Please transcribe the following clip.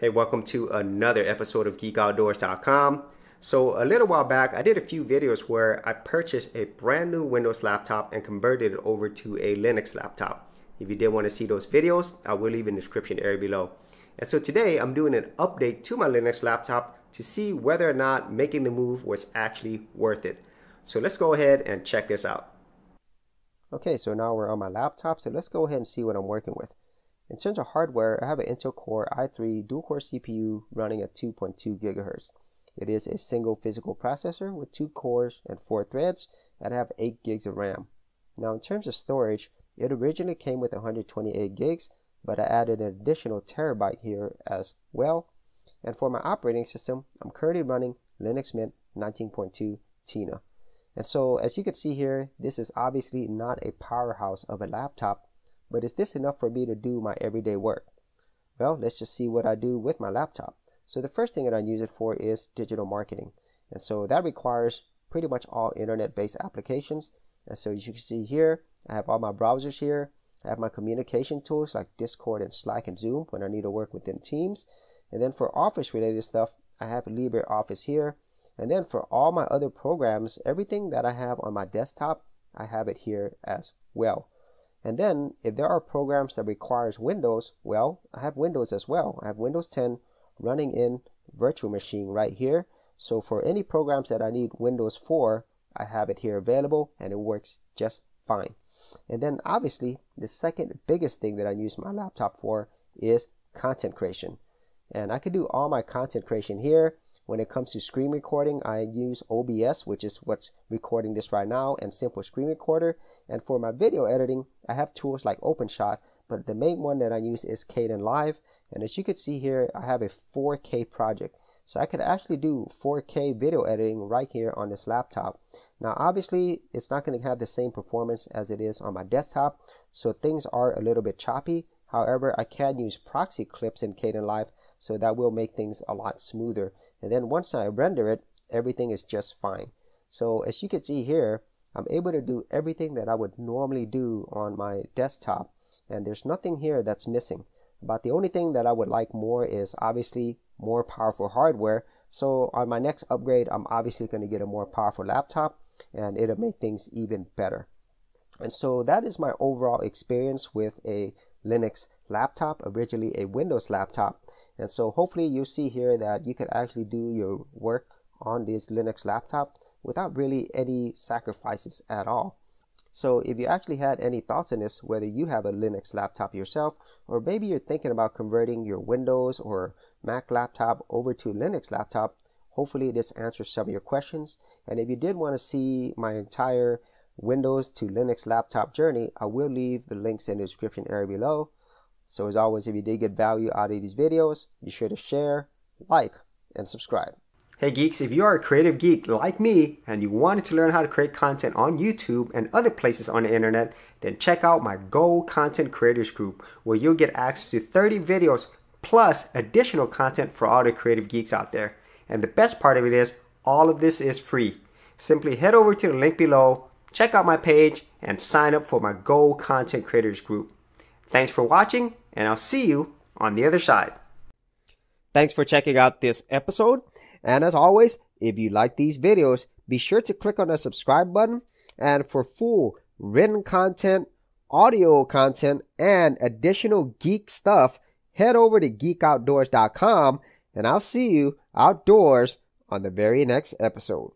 Hey, welcome to another episode of GeekOutdoors.com. So, a little while back, I did a few videos where I purchased a brand new Windows laptop and converted it over to a Linux laptop. If you did want to see those videos, I will leave in the description area below. And so today, I'm doing an update to my Linux laptop to see whether or not making the move was actually worth it. So, let's go ahead and check this out. Okay, so now we're on my laptop, so let's go ahead and see what I'm working with. In terms of hardware, I have an Intel Core i3 dual-core CPU running at 2.2 gigahertz. It is a single physical processor with two cores and four threads that have 8 gigs of RAM. Now in terms of storage, it originally came with 128 gigs, but I added an additional terabyte here as well. And for my operating system, I'm currently running Linux Mint 19.2 Tina. And so as you can see here, this is obviously not a powerhouse of a laptop, but is this enough for me to do my everyday work? Well, let's just see what I do with my laptop. So the first thing that I use it for is digital marketing. And so that requires pretty much all internet-based applications. And so as you can see here, I have all my browsers here. I have my communication tools like Discord and Slack and Zoom when I need to work within Teams. And then for office related stuff, I have LibreOffice here. And then for all my other programs, everything that I have on my desktop, I have it here as well. And then if there are programs that requires Windows, well, I have Windows as well. I have Windows 10 running in virtual machine right here. So for any programs that I need Windows for, I have it here available and it works just fine. And then obviously the second biggest thing that I use my laptop for is content creation. And I could do all my content creation here. When it comes to screen recording, I use OBS, which is what's recording this right now, and Simple Screen Recorder. And for my video editing, I have tools like OpenShot, but the main one that I use is Caden Kdenlive. And as you can see here, I have a 4K project. So I could actually do 4K video editing right here on this laptop. Now, obviously, it's not going to have the same performance as it is on my desktop, so things are a little bit choppy. However, I can use proxy clips in Caden Kdenlive, so that will make things a lot smoother. And then once I render it, everything is just fine. So as you can see here, I'm able to do everything that I would normally do on my desktop. And there's nothing here that's missing. But the only thing that I would like more is obviously more powerful hardware. So on my next upgrade, I'm obviously going to get a more powerful laptop and it'll make things even better. And so that is my overall experience with a Linux laptop, originally a Windows laptop. And so hopefully you see here that you can actually do your work on this Linux laptop without really any sacrifices at all. So if you actually had any thoughts on this, whether you have a Linux laptop yourself, or maybe you're thinking about converting your Windows or Mac laptop over to Linux laptop, hopefully this answers some of your questions. And if you did want to see my entire Windows to Linux laptop journey, I will leave the links in the description area below. So as always, if you did get value out of these videos, be sure to share, like, and subscribe. Hey geeks, if you are a creative geek like me and you wanted to learn how to create content on YouTube and other places on the internet, then check out my Go Content Creators group where you'll get access to 30 videos plus additional content for all the creative geeks out there. And the best part of it is all of this is free. Simply head over to the link below check out my page and sign up for my Go Content Creators group. Thanks for watching, and I'll see you on the other side. Thanks for checking out this episode. And as always, if you like these videos, be sure to click on the subscribe button. And for full written content, audio content, and additional geek stuff, head over to geekoutdoors.com and I'll see you outdoors on the very next episode.